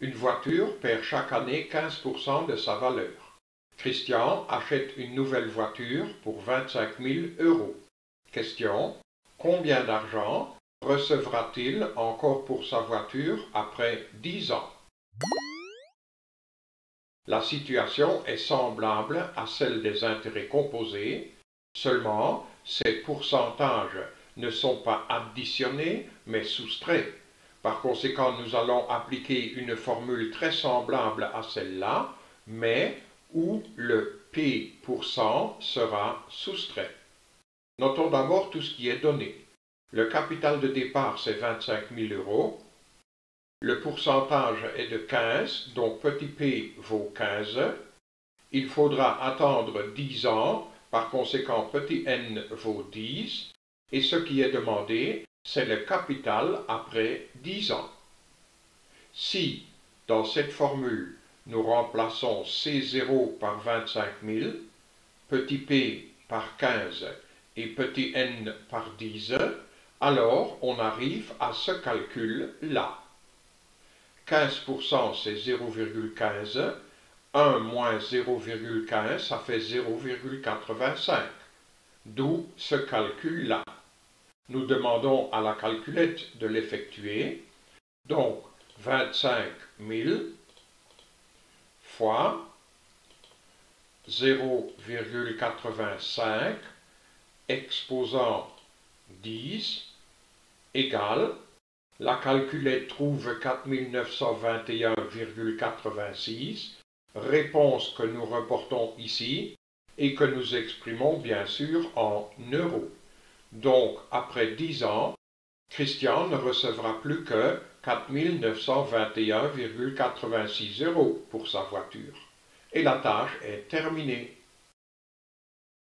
Une voiture perd chaque année 15% de sa valeur. Christian achète une nouvelle voiture pour 25 000 euros. Question. Combien d'argent recevra-t-il encore pour sa voiture après 10 ans? La situation est semblable à celle des intérêts composés, seulement ces pourcentages ne sont pas additionnés mais soustraits. Par conséquent, nous allons appliquer une formule très semblable à celle-là, mais où le P sera soustrait. Notons d'abord tout ce qui est donné. Le capital de départ, c'est 25 000 euros. Le pourcentage est de 15, donc petit p vaut 15. Il faudra attendre 10 ans, par conséquent petit n vaut 10. Et ce qui est demandé, c'est le capital après 10 ans. Si, dans cette formule, nous remplaçons C0 par 25 000, petit p par 15 et petit n par 10, alors on arrive à ce calcul-là. 15% c'est 0,15, 1 moins 0,15 ça fait 0,85, d'où ce calcul-là. Nous demandons à la calculette de l'effectuer. Donc, 25 000 fois 0,85 exposant 10 égale, la calculette trouve 4921,86, réponse que nous reportons ici et que nous exprimons bien sûr en euros. Donc, après 10 ans, Christian ne recevra plus que 4 921,86 euros pour sa voiture. Et la tâche est terminée.